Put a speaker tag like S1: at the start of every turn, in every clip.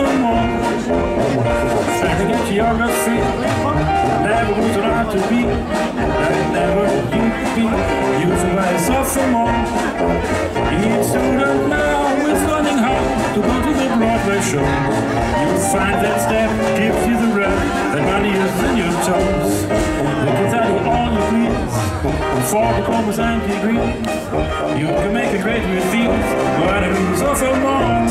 S1: to get. Never to be. Never you be. Each student now is learning how to go to the Broadway show. You'll find that step gives you the money is in your toes. They can tell you all you please. For diplomas and degrees. You can make a great review. But it was sophomore.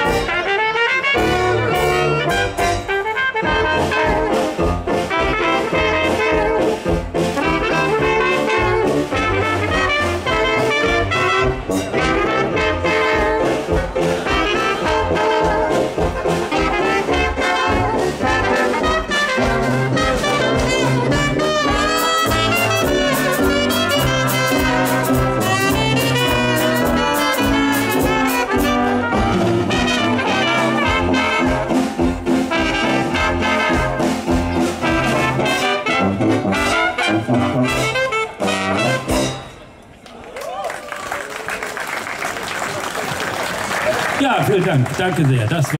S1: Bye. Ja, vielen Dank. Danke sehr. Das